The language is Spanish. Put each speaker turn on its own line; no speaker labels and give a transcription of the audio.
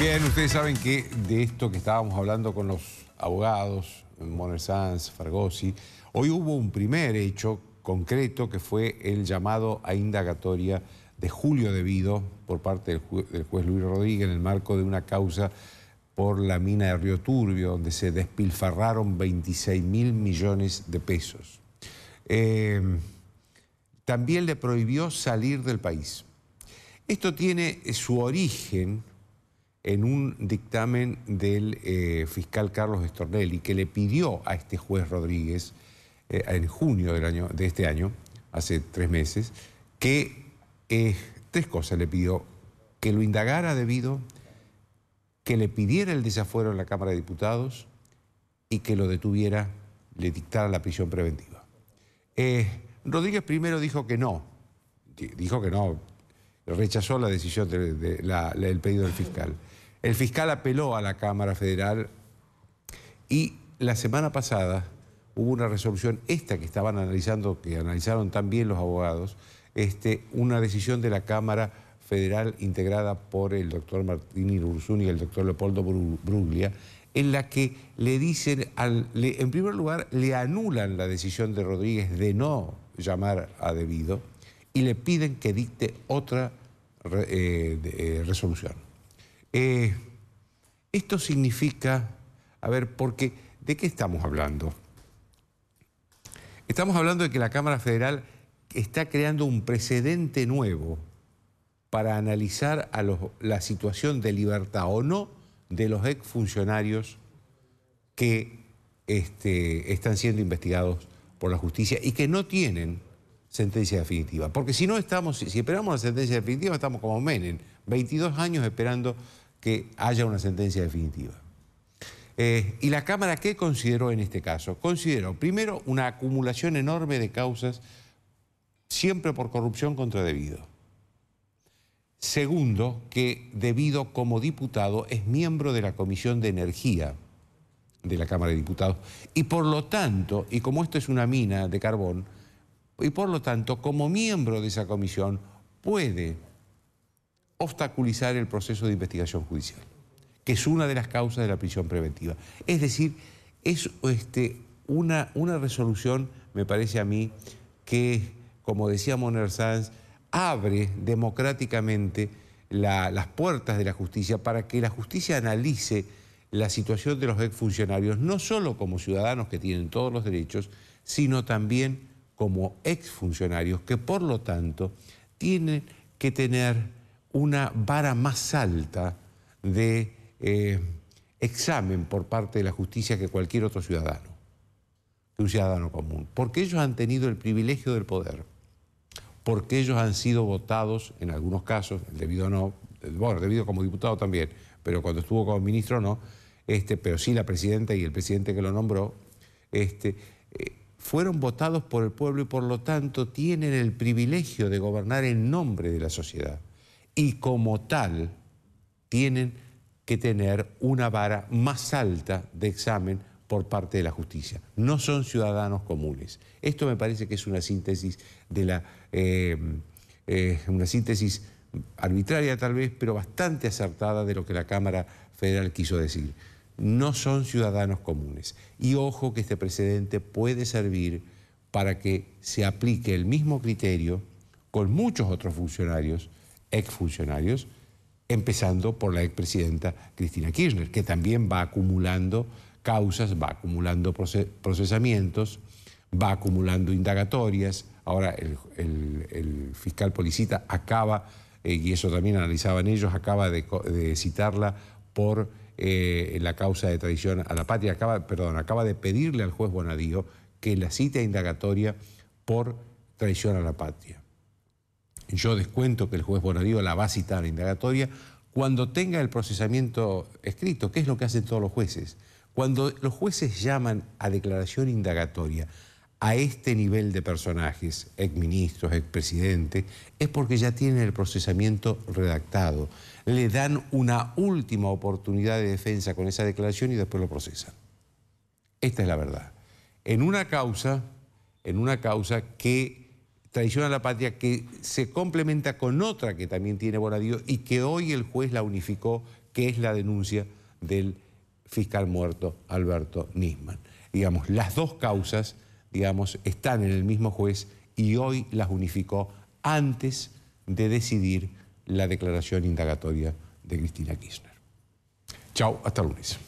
Bien, ustedes saben que de esto que estábamos hablando con los abogados, Moner Sanz, Fargosi, hoy hubo un primer hecho concreto que fue el llamado a indagatoria de Julio Debido por parte del, juez Luis Rodríguez en el marco de una causa por la mina de Río Turbio, donde se despilfarraron 26 mil millones de pesos. Eh, también le prohibió salir del país. Esto tiene su origen en un dictamen del eh, fiscal Carlos Estornelli que le pidió a este juez Rodríguez eh, en junio del año, de este año, hace tres meses, que eh, tres cosas le pidió, que lo indagara debido, que le pidiera el desafuero en la Cámara de Diputados y que lo detuviera, le dictara la prisión preventiva. Rodríguez primero dijo que no, dijo que no, rechazó la decisión del pedido del fiscal. El fiscal apeló a la Cámara Federal y la semana pasada hubo una resolución, esta que estaban analizando, que analizaron también los abogados, este, una decisión de la Cámara Federal integrada por el doctor Martín Irurzuni y el doctor Leopoldo Bruglia, en la que le dicen, en primer lugar, le anulan la decisión de Rodríguez de no llamar a debido y le piden que dicte otra eh, eh, resolución. Eh, esto significa, a ver, porque, ¿de qué estamos hablando? Estamos hablando de que la Cámara Federal está creando un precedente nuevo para analizar a la situación de libertad o no de los exfuncionarios que este, están siendo investigados por la justicia y que no tienen sentencia definitiva. Porque si no estamos, si esperamos la sentencia definitiva, estamos como Menem, 22 años esperando que haya una sentencia definitiva. Eh, ¿Y la Cámara qué consideró en este caso? Consideró, primero, una acumulación enorme de causas, siempre por corrupción contra Debido. Segundo, que Debido como diputado es miembro de la Comisión de Energía de la Cámara de Diputados y por lo tanto, y como esto es una mina de carbón, y por lo tanto, como miembro de esa comisión, puede obstaculizar el proceso de investigación judicial, que es una de las causas de la prisión preventiva. Es decir, es este, una, una resolución, me parece a mí, que, como decía Moner Sanz, abre democráticamente las puertas de la justicia para que la justicia analice la situación de los exfuncionarios, no solo como ciudadanos que tienen todos los derechos, sino también como exfuncionarios que por lo tanto tienen que tener una vara más alta de eh, examen por parte de la justicia que cualquier otro ciudadano, que un ciudadano común, porque ellos han tenido el privilegio del poder, porque ellos han sido votados, en algunos casos, debido no, bueno, debido como diputado también, pero cuando estuvo como ministro no, este, pero sí la presidenta y el presidente que lo nombró, este, eh, fueron votados por el pueblo y por lo tanto tienen el privilegio de gobernar en nombre de la sociedad. Y como tal, tienen que tener una vara más alta de examen por parte de la justicia. No son ciudadanos comunes. Esto me parece que es una síntesis de la eh, eh, una síntesis arbitraria tal vez, pero bastante acertada de lo que la Cámara Federal quiso decir no son ciudadanos comunes. Y ojo que este precedente puede servir para que se aplique el mismo criterio con muchos otros funcionarios, exfuncionarios, empezando por la expresidenta Cristina Kirchner, que también va acumulando causas, va acumulando procesamientos, va acumulando indagatorias. Ahora el, fiscal Policita acaba, eh, y eso también analizaban ellos, acaba de citarla por eh, la causa de traición a la patria, acaba, perdón, acaba de pedirle al juez Bonadío que la cite indagatoria por traición a la patria. Yo descuento que el juez Bonadío la va a citar indagatoria cuando tenga el procesamiento escrito, que es lo que hacen todos los jueces. Cuando los jueces llaman a declaración indagatoria a este nivel de personajes, exministros, expresidentes, es porque ya tienen el procesamiento redactado. Le dan una última oportunidad de defensa con esa declaración y después lo procesan. Esta es la verdad. En una causa, en una causa que traición a la patria que se complementa con otra que también tiene Bonadío y que hoy el juez la unificó, que es la denuncia del fiscal muerto Alberto Nisman. Digamos, las dos causas, digamos, están en el mismo juez y hoy las unificó antes de decidir la declaración indagatoria de Cristina Kirchner. Chao, hasta lunes.